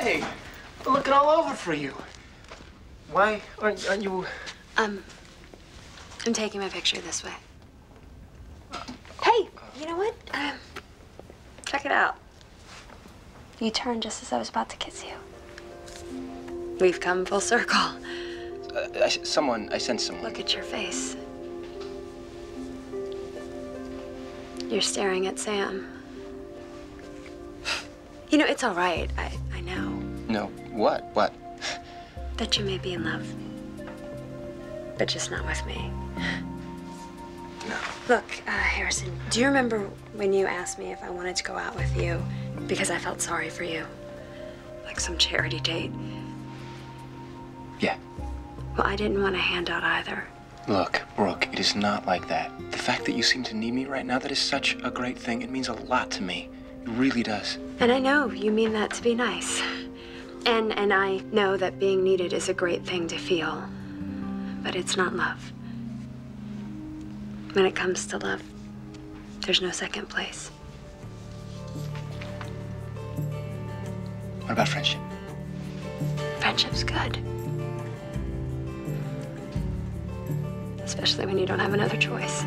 Hey, I'm looking all over for you. Why aren't, aren't you... Um, I'm taking my picture this way. Hey, you know what? Um, check it out. You turned just as I was about to kiss you. We've come full circle. Uh, I, someone, I sent someone. Look at your face. You're staring at Sam. You know, it's all right. I, I know. No, what? What? That you may be in love. But just not with me. No. Look, uh, Harrison, do you remember when you asked me if I wanted to go out with you because I felt sorry for you? Like some charity date? Yeah. Well, I didn't want a handout either. Look, Brooke, it is not like that. The fact that you seem to need me right now, that is such a great thing. It means a lot to me. It really does. And I know you mean that to be nice. And and I know that being needed is a great thing to feel. But it's not love. When it comes to love, there's no second place. What about friendship? Friendship's good. Especially when you don't have another choice.